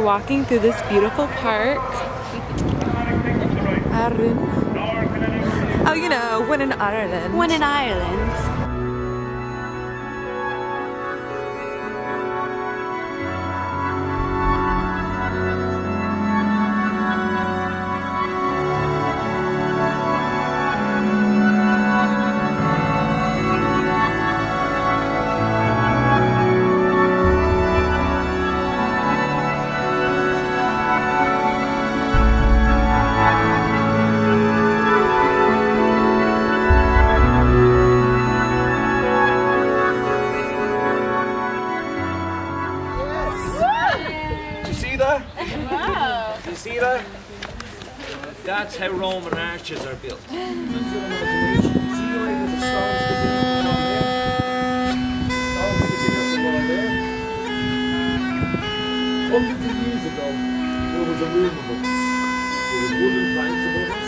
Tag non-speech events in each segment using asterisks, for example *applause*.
walking through this beautiful park. Oh, you know, when in Ireland. When in Ireland. Roman arches are built. Hundreds of years ago, there was a room above. There was wooden planks above us.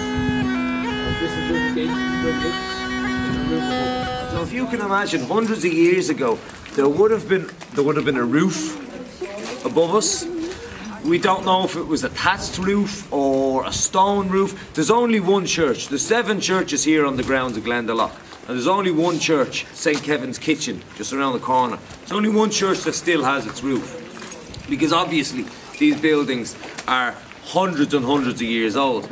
And this is where the built. So if you can imagine, hundreds of years ago, there would have been there would have been a roof above us. We don't know if it was a thatched roof or a stone roof. There's only one church. There's seven churches here on the grounds of Glendalough. And there's only one church, St. Kevin's Kitchen, just around the corner. There's only one church that still has its roof. Because obviously these buildings are hundreds and hundreds of years old.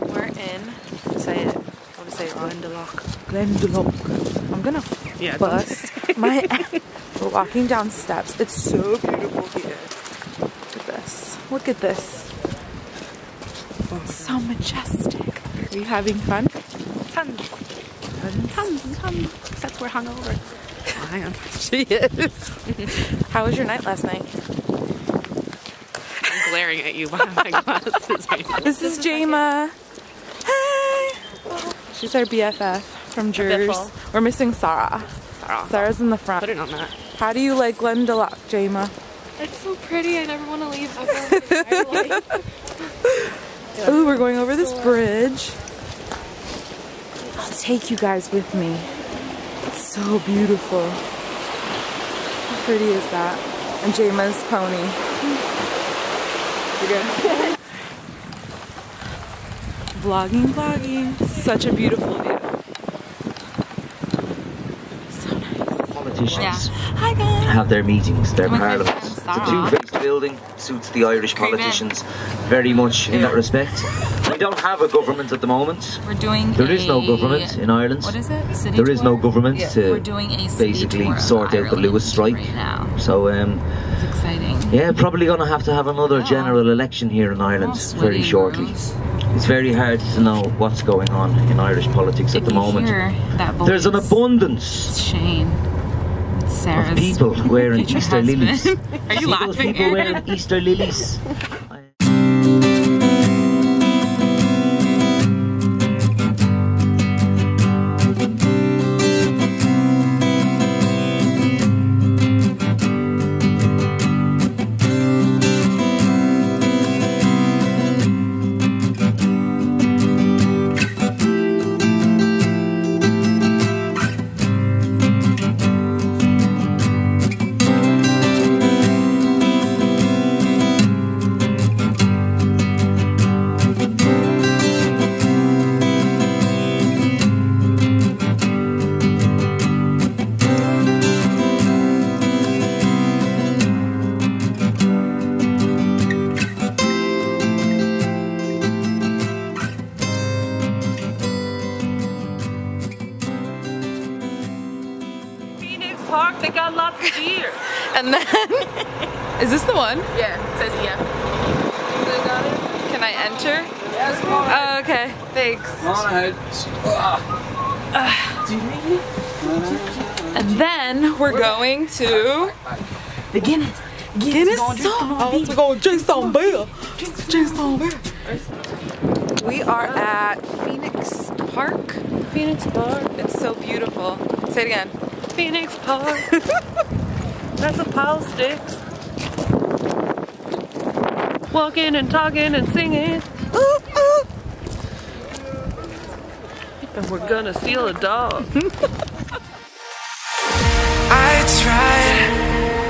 We're in, say it, I want to say Glendalough. Glendalough. I'm gonna Yeah, bust my *laughs* *laughs* We're walking down steps. It's so beautiful here. Look at this. Look at this. It's so majestic. Are you having fun? Tons. Tons. Tons. tons. Except we're hungover. Hang *laughs* on. She is. How was your night last night? I'm glaring at you behind my glasses right. This is Jama. Hey! She's our BFF from Jers. We're missing Sarah. Sarah. Sarah's in the front. Put it on that. How do you like Glendalough, Jama? It's so pretty. I never want to leave ever. *laughs* Ooh, we're going over this bridge. I'll take you guys with me. It's so beautiful. How pretty is that? And Jama's pony. You're good. *laughs* vlogging, vlogging. Such a beautiful view. So nice. Politicians Hi guys. have their meetings, their my parliaments. friend It's a two-faced building, suits the Irish Cream in. politicians very much in that respect. We don't have a government at the moment. We're doing There is no government in Ireland. What is it? City There is no government We're to doing a city basically sort out the Luas strike. right now. So um, It's exciting. yeah, probably gonna have to have another Yeah. general election here in Ireland All very shortly. girls. It's very hard to know what's going on in Irish politics at the moment. hear that voice, There's an abundance. It's Sarah's of people wearing Easter husband. lilies. *laughs* Are you See those laughing? people Aaron? wearing Easter lilies. *laughs* Park, lots of deer. And then, *laughs* is this the one? Yeah, it says yeah. Can I enter? Oh, okay. Thanks. *sighs* And then we're going to The Guinness. Guinness. Oh, we're going to Jason Bear. Jason Bear. We are at Phoenix Park. Phoenix Park. It's so beautiful. Say it again. Phoenix Park. *laughs* That's a pile of sticks. Walking and talking and singing. Ooh, ooh. And we're gonna steal a dog. *laughs* I tried,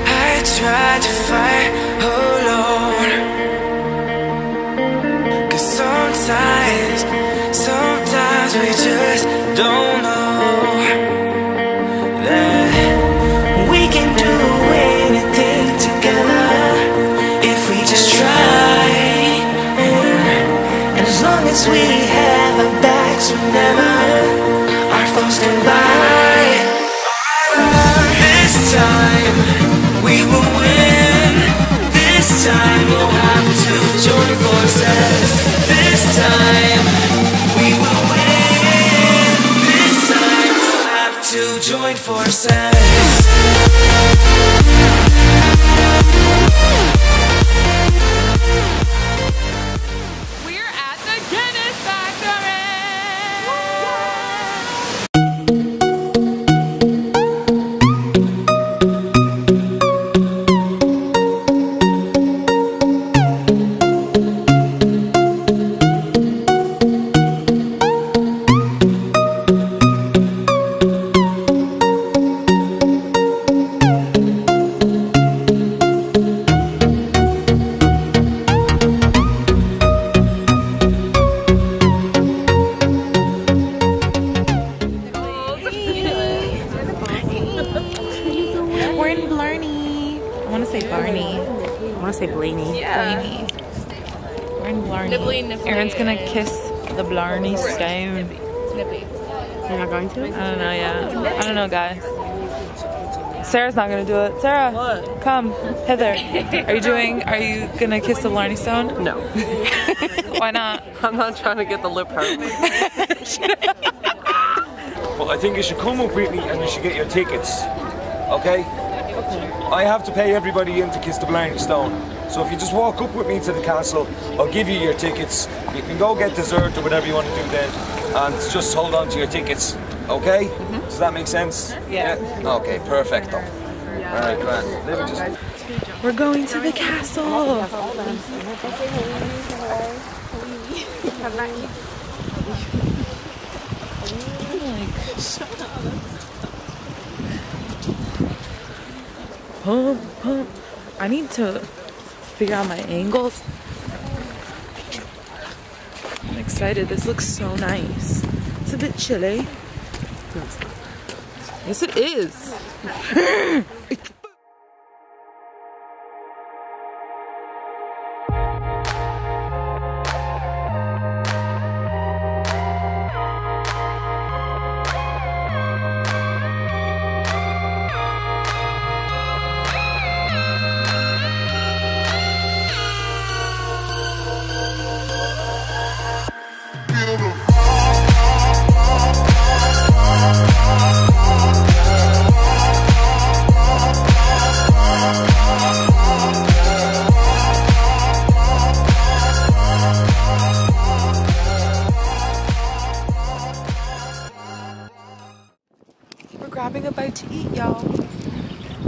I tried to fight oh alone. And You're not going to? I don't know yeah. I don't know, guys. Sarah's not gonna do it. Sarah, What? come hither. Are you doing? Are you gonna kiss the Blarney stone? No. *laughs* Why not? I'm not trying to get the lip hurt. *laughs* Well, I think you should come up with me and you should get your tickets. Okay? I have to pay everybody in to kiss the Blarney Stone. So if you just walk up with me to the castle, I'll give you your tickets. You can go get dessert or whatever you want to do then. And just hold on to your tickets. Okay? Mm-hmm. Does that make sense? Yeah. Okay, perfecto. Alright, grand. Let me just We're going to the castle. Pump, pump. Oh, oh, I need to figure out my angles. I'm excited. This looks so nice. It's a bit chilly. Yes, it is. *laughs*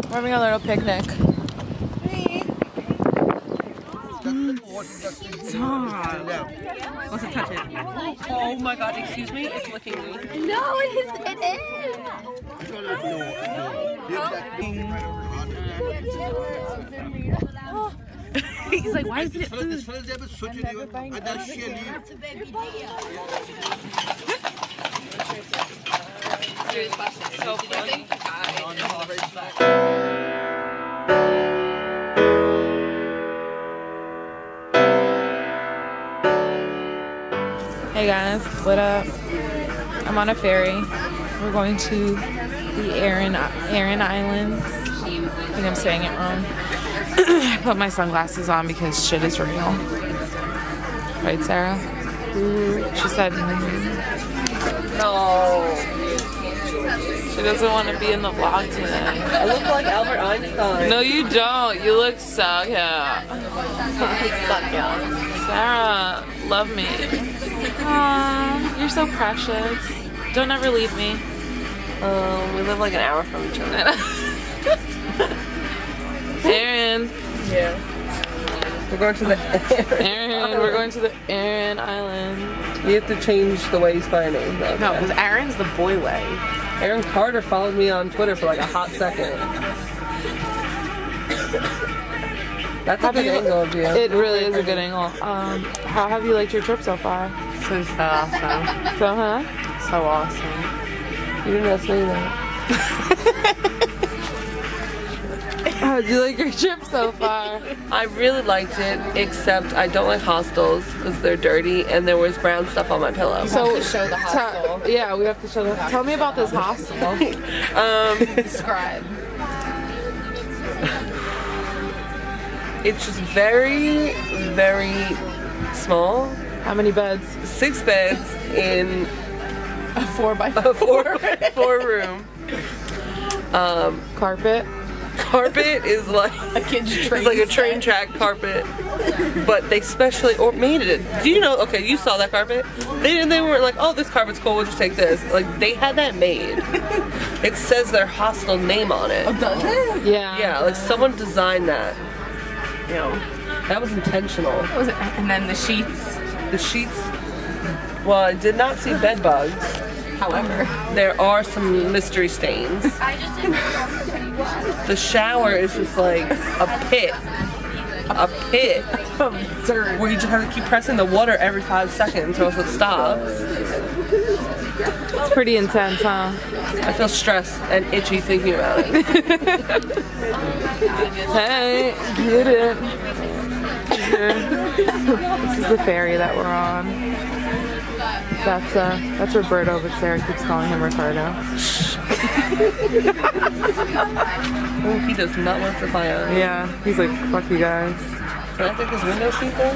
We're having a little picnic. Hey. Wants to touch it. Oh my god, excuse me, it's licking me. No, it is. It is. He's like, why is it food? Hey guys, what up? I'm on a ferry. We're going to the Aran Aran Islands. I think I'm saying it wrong. *clears throat* I put my sunglasses on because shit is real. Right, Sarah? She said mm. No. She doesn't want to be in the vlog today. I look like Albert Einstein. No, you don't. You look so cute. Fuck yeah. Sarah, love me. Aww, you're so precious. Don't ever leave me. Um, we live like an hour from each other. *laughs* Aaron, Yeah. We're going to the. Aaron, we're going to the Aaron Island. You have to change the way you spell your name. though. No, because Aaron's the boy way. Aaron Carter followed me on Twitter for like a hot second. That's a Have good you- angle of you. It really is a good angle. Um, how have you liked your trip so far? It's so awesome. So, huh? So awesome. You didn't ask me that. *laughs* How'd you like your trip so far? I really liked it, except I don't like hostels because they're dirty and there was brown stuff on my pillow. So show the te- hostel. yeah, we have to show the. Hostel. Tell me about this hostel. *laughs* Um, Describe. *laughs* it's just very, very small. How many beds? Six beds in A four by a four four room. Um, Carpet. Carpet is like *laughs* a kid's it's train. like a train track carpet, but they specially or made it. Do you know? Okay, you saw that carpet. They didn't. They weren't like, oh, this carpet's cool. We'll just take this. Like they had that made. *laughs* It says their hostel name on it. Oh, does it? Yeah. Yeah, like someone designed that. You know, that was intentional. Was it? And then the sheets. The sheets. Well, I did not see bed bugs. However, There are some mystery stains. The shower is just like a pit. A pit. Where you just have to keep pressing the water every five seconds or else it stops. It's pretty intense, huh? I feel stressed and itchy thinking about it. *laughs* Hey, get it. this is the ferry that we're on. That's uh, that's Roberto, but Sarah keeps calling him Ricardo. *laughs* Oh, he does not want to fly on. Yeah, he's like, fuck you guys. Can I take this window seat though?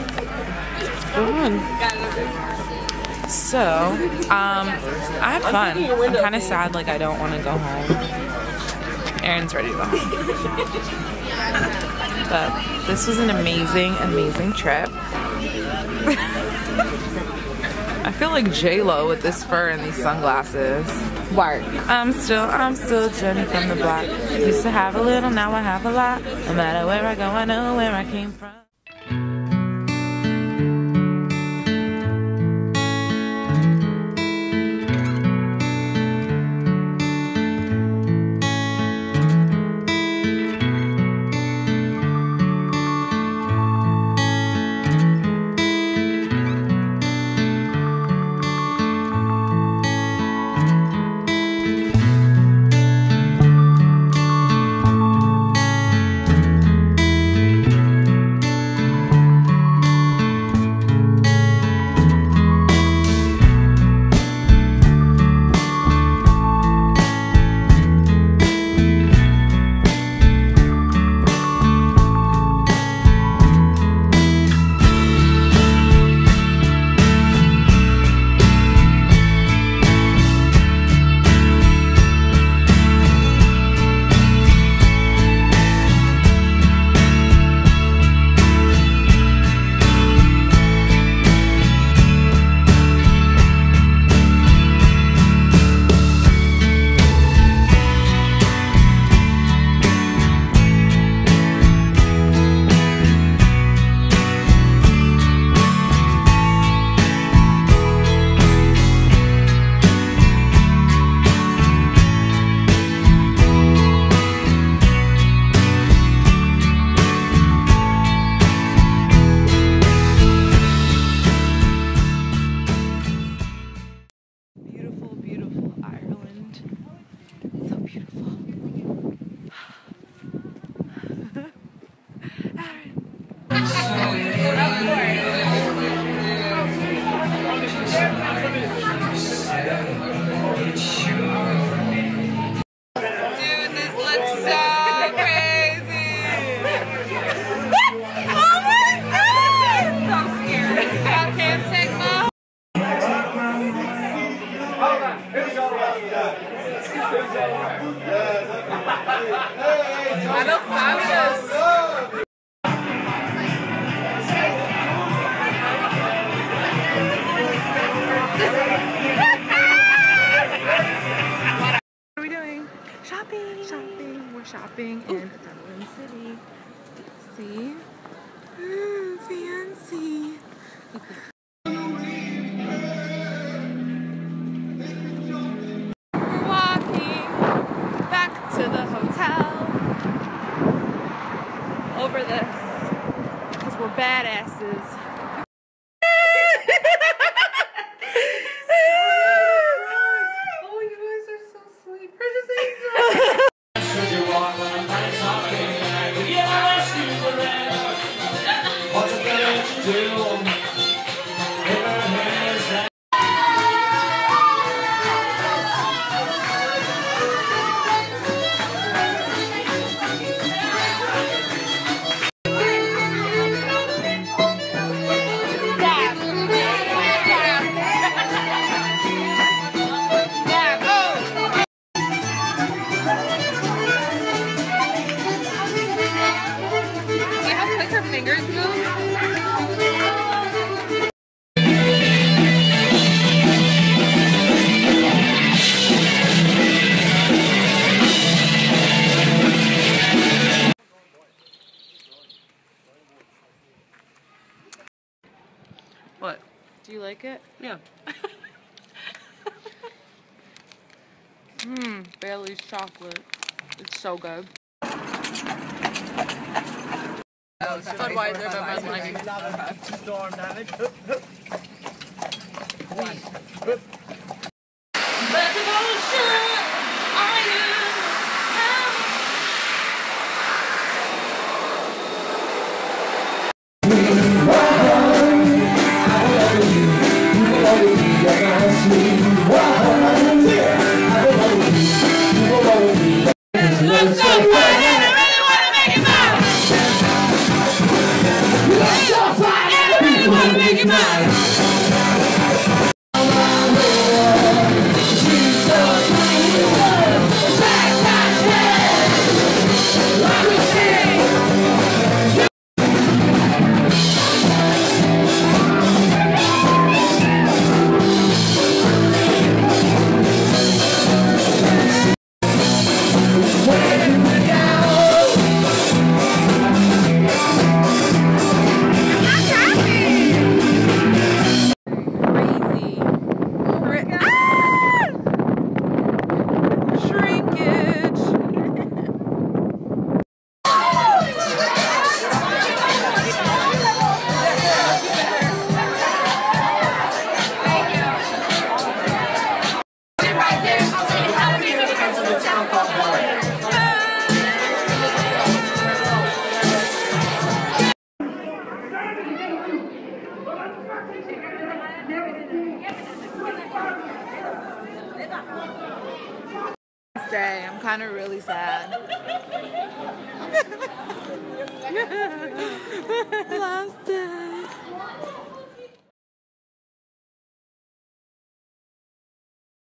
Go on. So, um, I had fun. I'm kind of sad, like I don't want to go home. Aaron's ready to go home. *laughs* But this was an amazing, amazing trip. *laughs* Feel like J Lo with this fur and these sunglasses. work. I'm still, I'm still Jenny from the block. Used to have a little, now I have a lot. No matter where I go, I know where I came from. like it? Yeah. Mmm, *laughs* Bailey's chocolate. It's so good. Budweiser, Storm damage. *laughs*